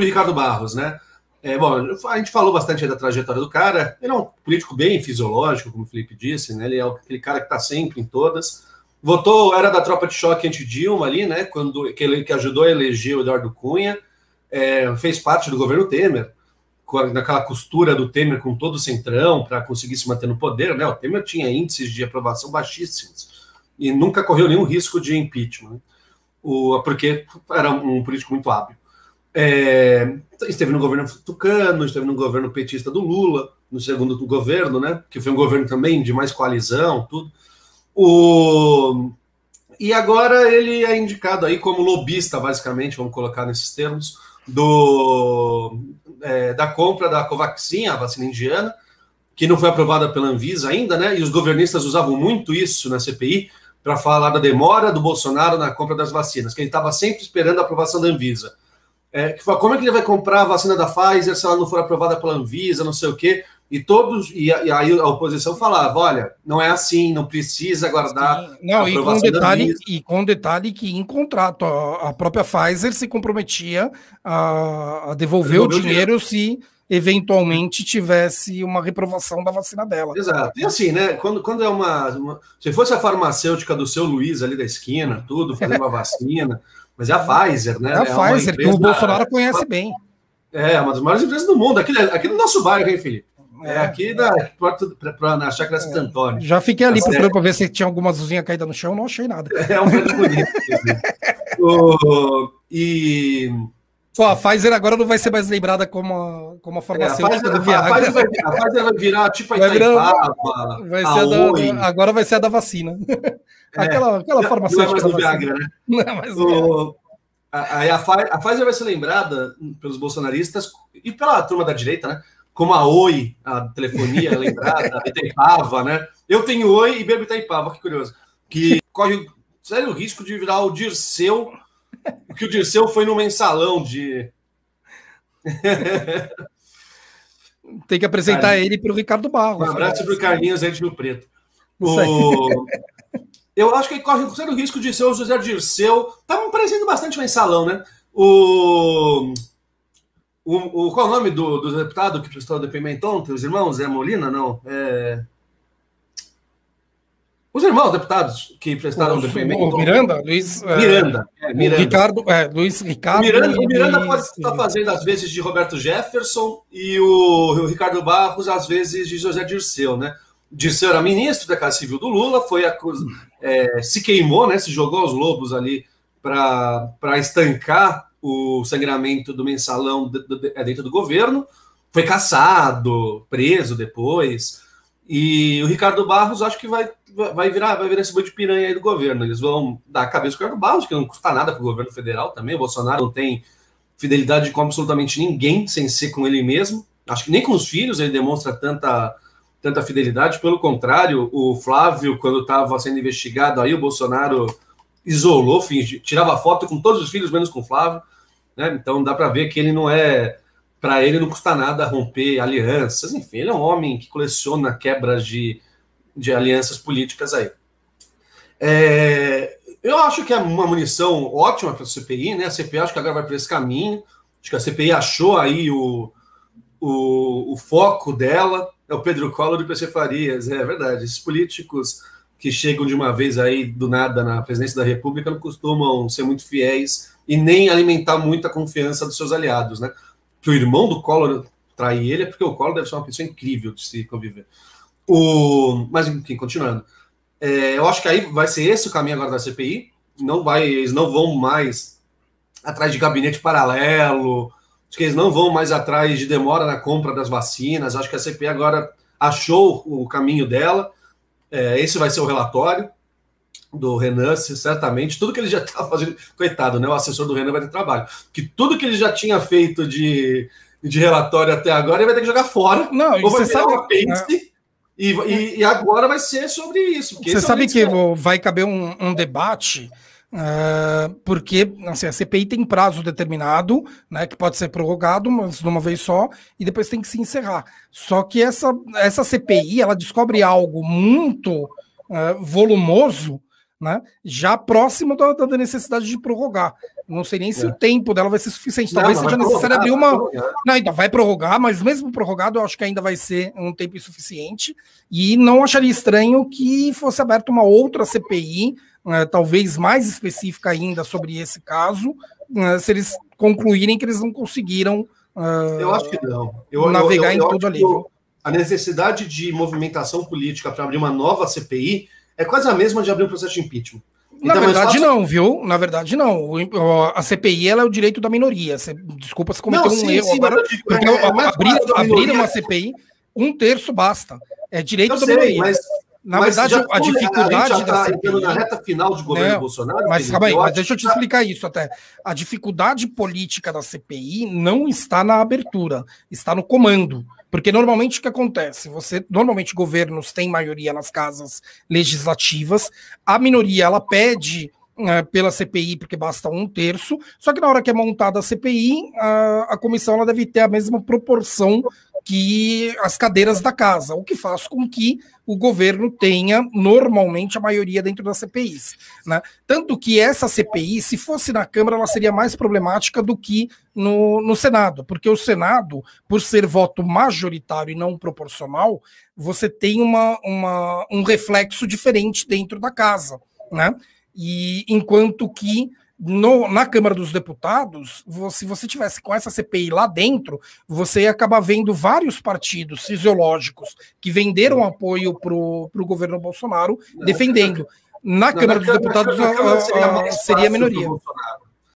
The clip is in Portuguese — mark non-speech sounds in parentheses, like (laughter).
sobre Ricardo Barros, né? É, bom, a gente falou bastante da trajetória do cara. Ele é um político bem fisiológico, como o Felipe disse, né? Ele é aquele cara que está sempre em todas. Votou, era da tropa de choque anti-Dilma ali, né? Quando, que, ele, que ajudou a eleger o Eduardo Cunha. É, fez parte do governo Temer, naquela costura do Temer com todo o centrão para conseguir se manter no poder, né? O Temer tinha índices de aprovação baixíssimos e nunca correu nenhum risco de impeachment, né? o, porque era um político muito hábil. É, esteve no governo tucano, esteve no governo petista do Lula, no segundo governo, né? Que foi um governo também de mais coalizão, tudo. O, e agora ele é indicado aí como lobista, basicamente, vamos colocar nesses termos, do, é, da compra da Covaxin, a vacina indiana, que não foi aprovada pela Anvisa ainda, né? E os governistas usavam muito isso na CPI para falar da demora do Bolsonaro na compra das vacinas, que ele estava sempre esperando a aprovação da Anvisa. É, que fala, como é que ele vai comprar a vacina da Pfizer se ela não for aprovada pela Anvisa, não sei o quê? E todos, e, e aí a oposição falava: olha, não é assim, não precisa guardar. Sim. Não, e com, detalhe, e com detalhe que em contrato a, a própria Pfizer se comprometia a, a devolver, devolver, o dinheiro, o dinheiro se eventualmente tivesse uma reprovação da vacina dela. Exato. E assim, né? Quando, quando é uma, uma, Se fosse a farmacêutica do seu Luiz ali da esquina, tudo, fazendo uma (laughs) vacina. Mas é a Pfizer, né? É a é Pfizer, que o Bolsonaro conhece bem. É, uma das maiores empresas do mundo. Aqui, aqui no nosso bairro, hein, Felipe? É, é aqui da, pra, na Chácara Santo Antônio. Já fiquei ali procurando é. para ver se tinha alguma azulzinha caída no chão, não achei nada. É um prédio bonito. (laughs) o, e. Pô, a Pfizer agora não vai ser mais lembrada como a, como a farmacêutica é, a Pfizer, do Viagra. A Pfizer, vai, a Pfizer vai virar tipo a Itaipava, vai a da, Agora vai ser a da vacina. (laughs) É, aquela, aquela farmacêutica. (laughs) Não é mais do Viagra, né? Não é mais o, a, a, a Pfizer vai ser lembrada pelos bolsonaristas e pela turma da direita, né? Como a Oi, a telefonia (laughs) lembrada, a Itaipava, né? Eu tenho Oi e bebo Itaipava, que curioso. Que corre sério risco de virar o Dirceu, que o Dirceu foi no mensalão de. Tem que apresentar ele para o Ricardo Barros. Um abraço para o Carlinhos aí de Rio Preto. O... Eu acho que ele corre o risco de ser o José Dirceu. Tá me parecendo bastante mensalão, né? O. O, o, qual é o nome do, do deputado que prestou o depoimento ontem? Os irmãos? É Molina? Não. É... Os irmãos deputados que prestaram o, depoimento. O Miranda, Luiz. É, Miranda. É, Miranda. Ricardo, é, Luiz Ricardo. O Miranda, o Miranda pode estar fazendo às vezes de Roberto Jefferson e o, o Ricardo Barros às vezes de José Dirceu, né? Dirceu era ministro da Casa Civil do Lula, foi acus... É, se queimou, né? Se jogou aos lobos ali para estancar o sangramento do mensalão é, dentro do governo. Foi caçado, preso depois. E o Ricardo Barros acho que vai, vai virar vai virar esse boi de piranha aí do governo. Eles vão dar a cabeça do Ricardo Barros, que não custa nada para o governo federal também. O Bolsonaro não tem fidelidade com absolutamente ninguém, sem ser com ele mesmo. Acho que nem com os filhos ele demonstra tanta tanta fidelidade. Pelo contrário, o Flávio, quando estava sendo investigado, aí o Bolsonaro isolou, fingi, tirava foto com todos os filhos, menos com o Flávio. Né? Então dá para ver que ele não é. Para ele não custa nada romper alianças. Enfim, ele é um homem que coleciona quebras de, de alianças políticas aí. É, eu acho que é uma munição ótima para a CPI, né? A CPI acho que agora vai para esse caminho. Acho que a CPI achou aí o, o, o foco dela é o Pedro Collor e o PC Farias, é verdade. Esses políticos que chegam de uma vez aí do nada na presidência da República não costumam ser muito fiéis e nem alimentar muita confiança dos seus aliados, né? Que o irmão do Collor trair ele é porque o Collor deve ser uma pessoa incrível de se conviver. O... Mas, enfim, continuando. É, eu acho que aí vai ser esse o caminho agora da CPI. Não vai, eles não vão mais atrás de gabinete paralelo, Acho que eles não vão mais atrás de demora na compra das vacinas. Acho que a CPI agora achou o caminho dela. É, esse vai ser o relatório do Renan, certamente. Tudo que ele já está (laughs) fazendo. Coitado, né? O assessor do Renan vai ter trabalho. Que tudo que ele já tinha feito de, de relatório até agora, ele vai ter que jogar fora. Não, ou vai você sabe. Uma e, e, e, agora vai ser sobre isso. Você é sabe que vai caber um, um debate Uh, porque assim, a CPI tem prazo determinado, né, que pode ser prorrogado, mas de uma vez só, e depois tem que se encerrar. Só que essa, essa CPI ela descobre algo muito uh, volumoso, né, já próximo da, da, necessidade de prorrogar. Não sei nem se é. o tempo dela vai ser suficiente. Talvez não, seja necessário abrir uma. Não, então vai prorrogar, mas mesmo prorrogado, eu acho que ainda vai ser um tempo insuficiente. E não acharia estranho que fosse aberta uma outra CPI, uh, talvez mais específica ainda sobre esse caso, uh, se eles concluírem que eles não conseguiram. Uh, eu acho que não. Eu, navegar eu, eu, em todo ali. A necessidade de movimentação política para abrir uma nova CPI é quase a mesma de abrir um processo de impeachment. Na então, verdade, fácil... não, viu? Na verdade, não. A CPI ela é o direito da minoria. Desculpa se cometeu não, um sim, erro sim, agora. Porque é, é abrir, abrir uma CPI, um terço basta. É direito da sei, minoria. Mas, na mas verdade, a dificuldade a da CPI. na reta final de governo não, Bolsonaro. Mas calma aí, mas deixa eu te explicar isso até. A dificuldade política da CPI não está na abertura, está no comando. Porque normalmente o que acontece? Você normalmente governos têm maioria nas casas legislativas, a minoria ela pede uh, pela CPI porque basta um terço, só que na hora que é montada a CPI, a, a comissão ela deve ter a mesma proporção que as cadeiras da casa, o que faz com que o governo tenha normalmente a maioria dentro das CPIs. Né? Tanto que essa CPI, se fosse na Câmara, ela seria mais problemática do que no, no Senado, porque o Senado, por ser voto majoritário e não proporcional, você tem uma, uma, um reflexo diferente dentro da casa. Né? E enquanto que no, na Câmara dos Deputados, se você tivesse com essa CPI lá dentro, você ia acabar vendo vários partidos fisiológicos que venderam apoio para o governo Bolsonaro defendendo. Na Câmara dos Deputados seria, a, a, seria a minoria.